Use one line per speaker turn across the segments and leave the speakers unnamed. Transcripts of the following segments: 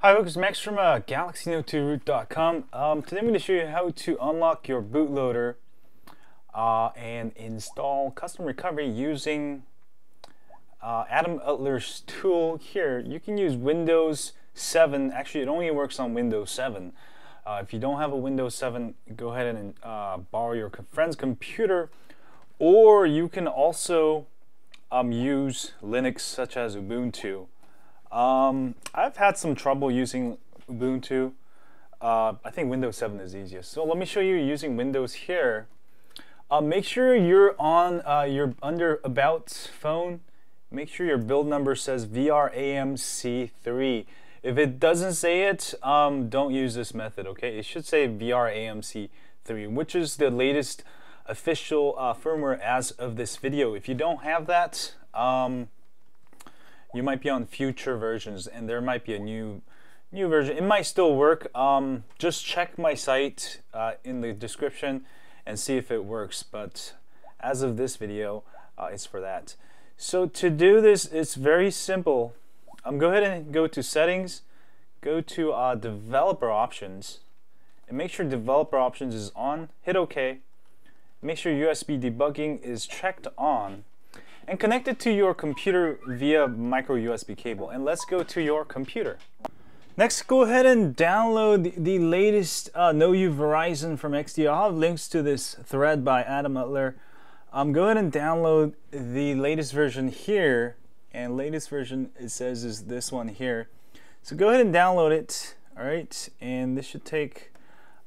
Hi folks, Max from uh, GalaxyNote2Root.com. Um, today I'm going to show you how to unlock your bootloader uh, and install custom recovery using uh, Adam Utler's tool here. You can use Windows 7. Actually, it only works on Windows 7. Uh, if you don't have a Windows 7, go ahead and uh, borrow your friend's computer, or you can also um, use Linux such as Ubuntu. Um, I've had some trouble using Ubuntu. Uh, I think Windows 7 is easiest. So let me show you using Windows here. Uh, make sure you're on uh, your under About phone. Make sure your build number says VRAMC3. If it doesn't say it, um, don't use this method, okay? It should say VRAMC3, which is the latest official uh, firmware as of this video. If you don't have that, um, you might be on future versions and there might be a new new version. It might still work. Um, just check my site uh, in the description and see if it works. But as of this video, uh, it's for that. So to do this, it's very simple. Um, go ahead and go to settings, go to uh, developer options, and make sure developer options is on. Hit OK. Make sure USB debugging is checked on and connect it to your computer via micro USB cable. And let's go to your computer. Next, go ahead and download the, latest uh, Know You Verizon from XD. I'll have links to this thread by Adam Utler. Um, go ahead and download the latest version here. And latest version, it says, is this one here. So go ahead and download it. All right, and this should take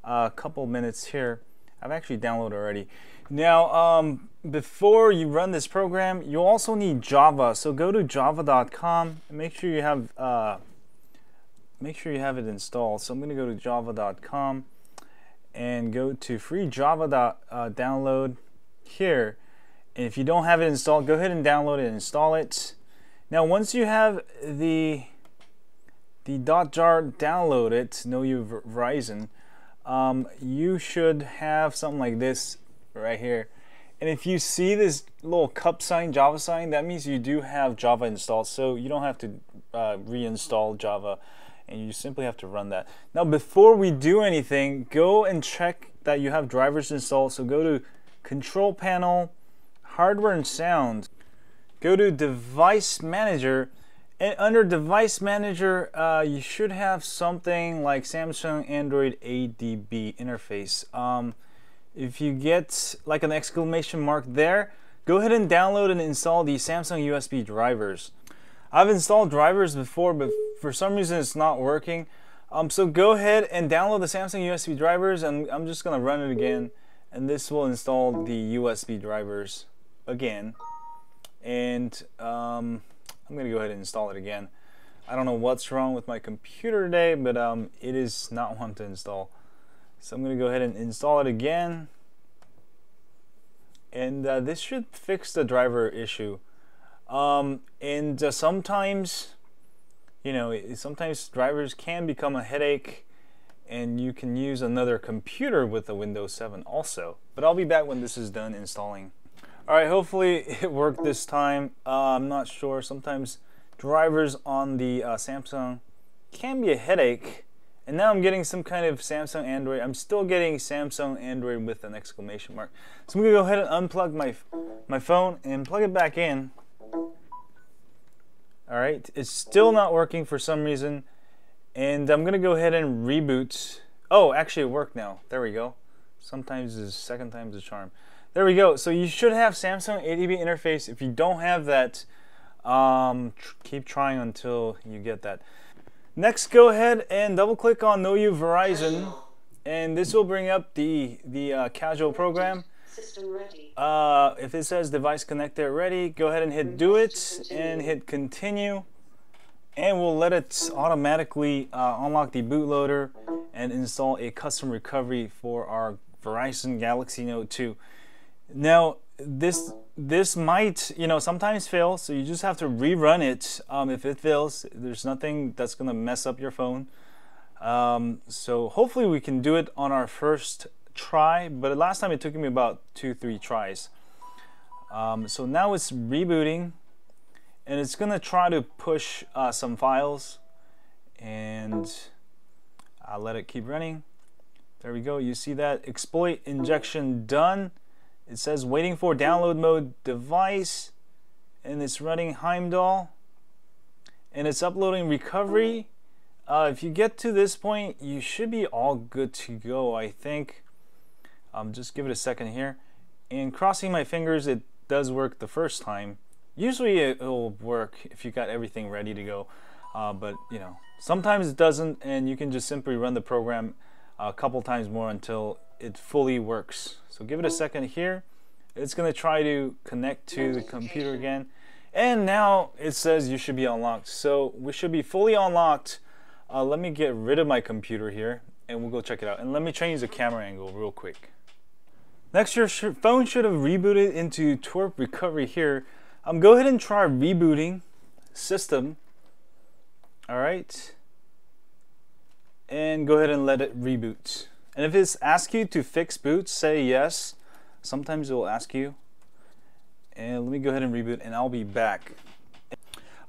a couple minutes here. I've actually downloaded already. Now, um, before you run this program, you also need Java. So go to java.com and make sure you have uh, make sure you have it installed. So I'm going to go to java.com and go to free Java uh, download here. And if you don't have it installed, go ahead and download it and install it. Now, once you have the the .jar downloaded, know you Verizon, um, you should have something like this right here. And if you see this little cup sign, Java sign, that means you do have Java installed. So you don't have to uh, reinstall Java and you simply have to run that. Now before we do anything, go and check that you have drivers installed. So go to Control Panel, Hardware and Sound, go to Device Manager, and under Device Manager, uh, you should have something like Samsung Android ADB interface. Um, if you get like an exclamation mark there, go ahead and download and install the Samsung USB drivers. I've installed drivers before, but for some reason it's not working. Um, so go ahead and download the Samsung USB drivers and I'm just gonna run it again and this will install the USB drivers again and um, I'm gonna go ahead and install it again. I don't know what's wrong with my computer today but um, it is not one to install. So I'm to go ahead and install it again. And uh, this should fix the driver issue. Um, and uh, sometimes, you know, sometimes drivers can become a headache and you can use another computer with the Windows 7 also. But I'll be back when this is done installing. Alright, hopefully it worked this time. Uh, I'm not sure. Sometimes drivers on the uh, Samsung can be a headache and now I'm getting some kind of Samsung Android. I'm still getting Samsung Android with an exclamation mark. So I'm gonna go ahead and unplug my, my phone and plug it back in. All right, it's still not working for some reason. And I'm gonna go ahead and reboot. Oh, actually it worked now. There we go. Sometimes the second time's a charm. There we go. So you should have Samsung ADB interface. If you don't have that, um, tr keep trying until you get that. Next, go ahead and double click on Know You Verizon, and this will bring up the, the uh, casual program. Uh, if it says device connected ready, go ahead and hit do it and hit continue. And we'll let it automatically uh, unlock the bootloader and install a custom recovery for our Verizon Galaxy Note 2. Now, this this might you know sometimes fail so you just have to rerun it um, if it fails there's nothing that's gonna mess up your phone um, so hopefully we can do it on our first try but last time it took me about two three tries um, so now it's rebooting and it's gonna try to push uh, some files and I'll let it keep running. There we go. You see that exploit injection done. It says waiting for download mode device and it's running Heimdall and it's uploading recovery. Uh, if you get to this point, you should be all good to go, I think. Um, just give it a second here. And crossing my fingers, it does work the first time. Usually it'll work if you got everything ready to go. Uh, but, you know, sometimes it doesn't, and you can just simply run the program a couple times more until it fully works. So give it a second here. It's going to try to connect to the computer again. And now it says you should be unlocked. So we should be fully unlocked. Uh, let me get rid of my computer here and we'll go check it out. And let me change the camera angle real quick. Next, your phone should have rebooted into twerp recovery here. Um, go ahead and try rebooting system. All right. And go ahead and let it reboot. And if it's ask you to fix boot, say yes. Sometimes it will ask you and let me go ahead and reboot and I'll be back.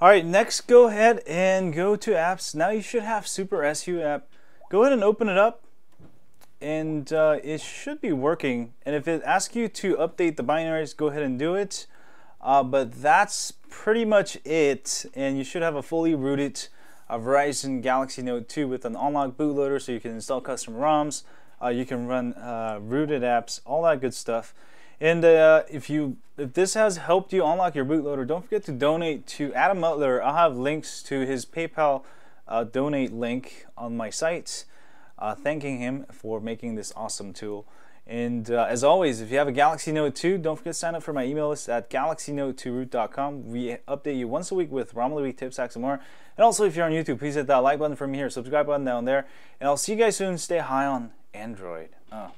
All right, next go ahead and go to apps. Now you should have Super SU app. Go ahead and open it up and uh, it should be working. And if it asks you to update the binaries, go ahead and do it. Uh, but that's pretty much it. And you should have a fully rooted uh, Verizon Galaxy Note 2 with an unlocked bootloader so you can install custom ROMs. Uh, you can run uh, rooted apps, all that good stuff. And uh, if you if this has helped you unlock your bootloader, don't forget to donate to Adam Mutler. I'll have links to his PayPal uh, donate link on my site, uh, thanking him for making this awesome tool. And uh, as always, if you have a Galaxy Note 2, don't forget to sign up for my email list at galaxynote2root.com. We update you once a week with ROM Week tips, hacks, and more. And also, if you're on YouTube, please hit that like button from here, subscribe button down there. And I'll see you guys soon. Stay high on Android. Oh.